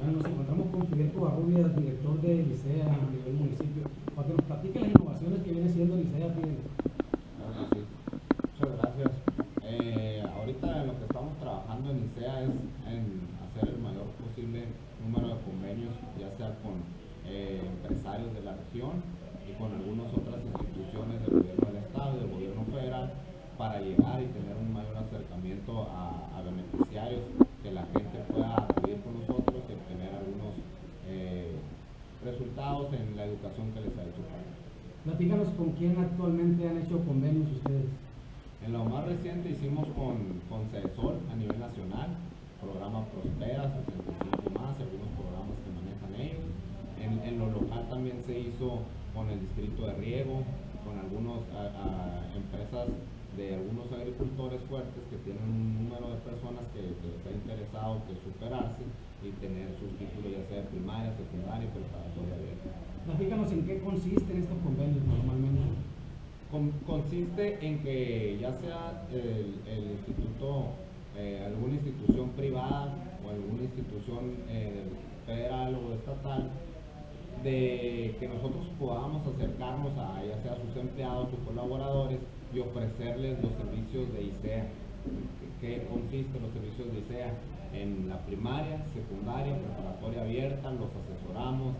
Bueno, nos encontramos con Fidel Covarrubias, director de Licea a nivel municipio, para que nos platique las innovaciones que viene siendo Licea, Fidel. Muchas gracias. Eh, ahorita lo que estamos trabajando en ICEA es en hacer el mayor posible número de convenios, ya sea con eh, empresarios de la región y con algunas otras instituciones del gobierno del estado y del gobierno federal para llegar y tener un mayor acercamiento a beneficiarios, que la gente pueda acudir con nosotros y obtener algunos eh, resultados en la educación que les ha hecho falta. Platícanos con quién actualmente han hecho convenios ustedes. En lo más reciente hicimos con, con CESOL a nivel nacional, programa Prospera, 65 más, algunos programas que manejan ellos. En, en lo local también se hizo con el distrito de riego, con algunas empresas de algunos agricultores fuertes que tienen un número de personas que, ha interesado que superarse y tener sus títulos ya sea de primaria, secundaria y preparatoria. Platícanos en qué consisten estos convenios normalmente. Con- consiste en que ya sea el, instituto, eh, alguna institución privada o alguna institución eh, federal o estatal, de que nosotros podamos acercarnos a ya sea sus empleados, sus colaboradores y ofrecerles los servicios de ICEA. ¿Qué consisten los servicios de ICEA? En la primaria, secundaria, preparatoria abierta, los asesoramos,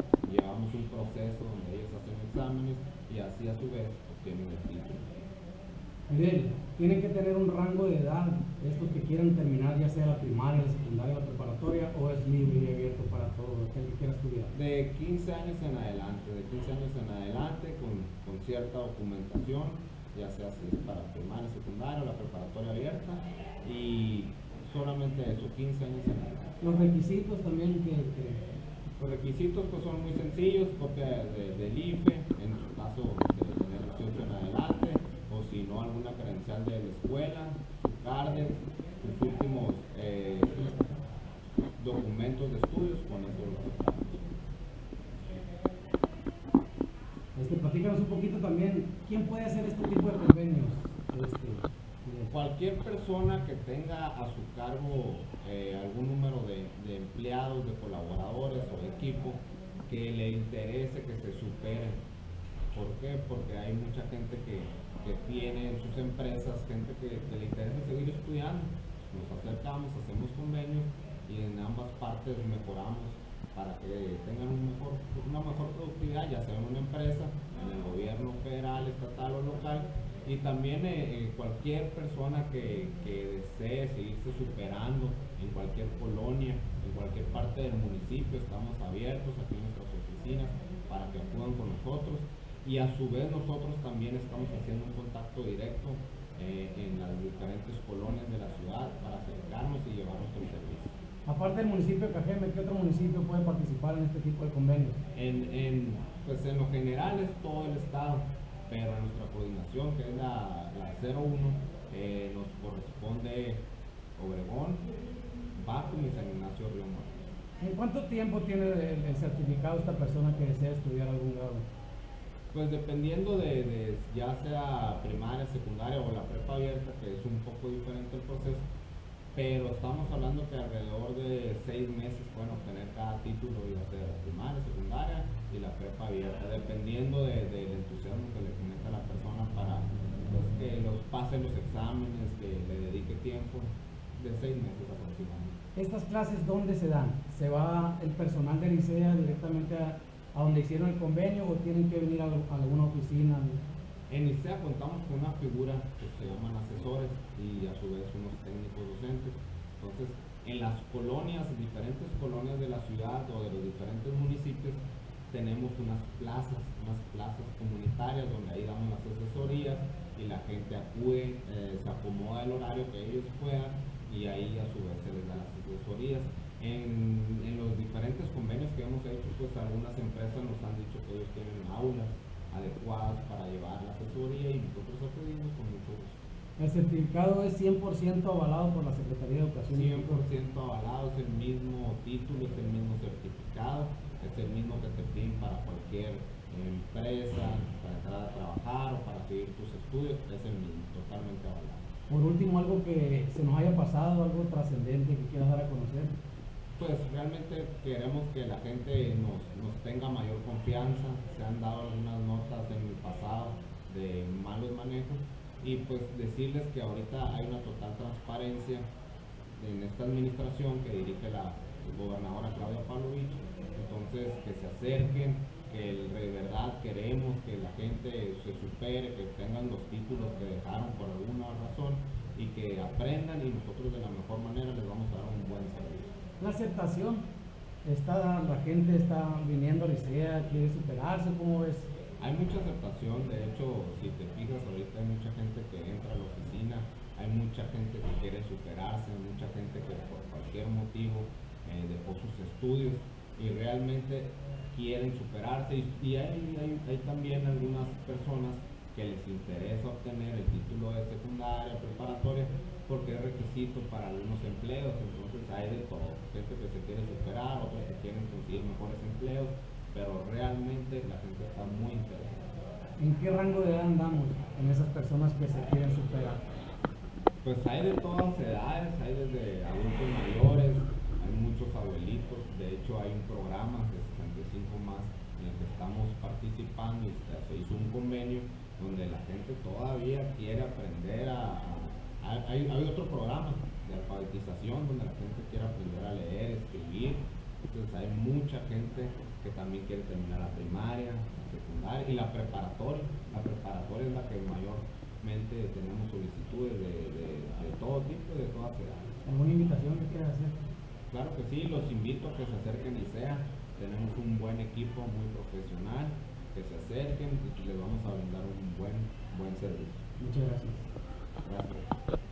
llevamos un proceso donde ellos hacen exámenes y así a su vez obtienen el título. Fidel, tienen que tener un rango de edad, estos que quieran terminar ya sea la primaria, la secundaria, la preparatoria, o es libre y abierto para todo aquel que quiera estudiar. De 15 años en adelante, de 15 años en adelante, con, con cierta documentación, ya sea si es para primaria, secundaria o la preparatoria abierta, y solamente eso, 15 años en adelante. Los requisitos también que, que- Los requisitos pues son muy sencillos, copia de- del IFE, en su caso de tener 18 en adelante, o si no alguna credencial de la escuela, su carnet, sus últimos eh, documentos de estudios, con eso lo aceptamos. este, platícanos un poquito también, ¿quién puede hacer este tipo de convenios? Este, Fidel? Cualquier persona que tenga a su cargo eh, algún número de, empleados, de colaboradores o de equipo que le interese que se superen. ¿Por qué? Porque hay mucha gente que, que tiene en sus empresas, gente que, que le interesa seguir estudiando. Nos acercamos, hacemos convenios y en ambas partes mejoramos para que tengan un mejor, una mejor productividad, ya sea en una empresa, en el gobierno federal, estatal o local, y también eh, eh, cualquier persona que, que desee seguirse superando en cualquier colonia, en cualquier parte del municipio, estamos abiertos aquí en nuestras oficinas para que acudan con nosotros y a su vez nosotros también estamos haciendo un contacto directo eh, en las diferentes colonias de la ciudad para acercarnos y llevar nuestro servicio. Aparte del municipio de Cajeme, ¿qué otro municipio puede participar en este tipo de convenios? En, en, pues en lo general es todo el estado, pero nuestra coordinación, que es la, la 01, eh, nos corresponde Obregón, Baco y San Ignacio Río. ¿En cuánto tiempo tiene el, el certificado esta persona que desea estudiar algún grado? Pues dependiendo de, de ya sea primaria, secundaria o la prepa abierta, que es un poco diferente el proceso, pero estamos hablando que alrededor de seis meses pueden obtener cada título, ya sea la primaria, secundaria y la prepa abierta, dependiendo de- del entusiasmo que le cometa la persona para pues, que los pase los exámenes, que le dedique tiempo, de seis meses aproximadamente. ¿Estas clases dónde se dan? ¿Se va el personal de Licea directamente a, a donde hicieron el convenio o tienen que venir a alguna oficina? En ICEA contamos con una figura que se llaman asesores y a su vez unos técnicos docentes. Entonces, en las colonias, diferentes colonias de la ciudad o de los diferentes municipios, tenemos unas plazas, unas plazas comunitarias donde ahí damos las asesorías y la gente acude, eh, se acomoda el horario que ellos puedan y ahí a su vez se les da las asesorías. En, en los diferentes convenios que hemos hecho, pues algunas empresas nos han dicho que ellos tienen aulas adecuadas para llevar la asesoría y nosotros acudimos con mucho gusto. El certificado es 100% avalado por la Secretaría de Educación. 100% avalado, es el mismo título, es el mismo certificado, es el mismo que te piden para cualquier empresa, para entrar a trabajar o para seguir tus estudios, es el mismo, totalmente avalado. Por último, algo que se nos haya pasado, algo trascendente que quieras dar a conocer. Pues realmente queremos que la gente nos, nos tenga mayor confianza. Se han dado algunas notas en el pasado de malos manejos y pues decirles que ahorita hay una total transparencia en esta administración que dirige la gobernadora Claudia Pavlovich. Entonces que se acerquen, que de verdad queremos que la gente se supere, que tengan los títulos que dejaron por alguna razón y que aprendan y nosotros de la mejor manera les vamos a dar un buen servicio la aceptación. Está, la gente está viniendo a Licea, quiere superarse, ¿cómo ves? Hay mucha aceptación, de hecho, si te fijas, ahorita hay mucha gente que entra a la oficina, hay mucha gente que quiere superarse, mucha gente que por cualquier motivo eh, dejó sus estudios y realmente quieren superarse. Y, hay, hay, hay también algunas personas que les interesa obtener el título de secundaria, preparatoria, porque es requisito para algunos empleos, entonces hay de todo, gente que se quiere superar, otros que quieren conseguir mejores empleos, pero realmente la gente está muy interesada. ¿En qué rango de edad andamos en esas personas que se quieren superar? Pues hay de todas edades, hay desde adultos mayores, hay muchos abuelitos, de hecho hay un programa 65 más en el que estamos participando y se hizo un convenio donde la gente todavía quiere aprender a hay, hay otro programa de alfabetización donde la gente quiere aprender a leer, escribir. Entonces hay mucha gente que también quiere terminar la primaria, la secundaria y la preparatoria. La preparatoria es la que mayormente tenemos solicitudes de, de, todo tipo, de todas edades. ¿Alguna invitación que quieras hacer? Claro que sí, los invito a que se acerquen y sea. Tenemos un buen equipo muy profesional, que se acerquen y les vamos a brindar un buen, buen servicio. Muchas gracias. Gracias.